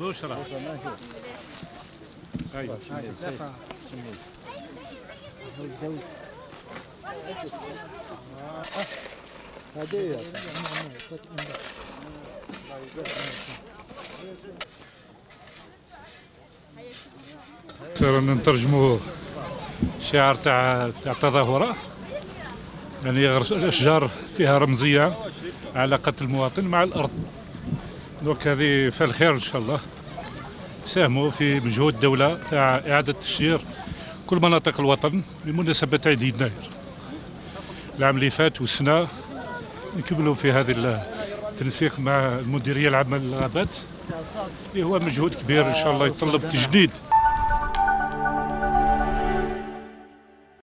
بشرى هاي هديه ترى نترجموا شعار تاع تاع التظاهرة يعني غرس الأشجار فيها رمزية علاقة المواطن مع الأرض. دونك هذه فيها الخير إن شاء الله. ساهموا في مجهود الدولة تاع إعادة تشجير كل مناطق الوطن بمناسبة عيد يناير العام اللي فات والسنة نكملوا في هذه التنسيق مع المديرية العامة للغابات. اللي هو مجهود كبير إن شاء الله يتطلب تجديد.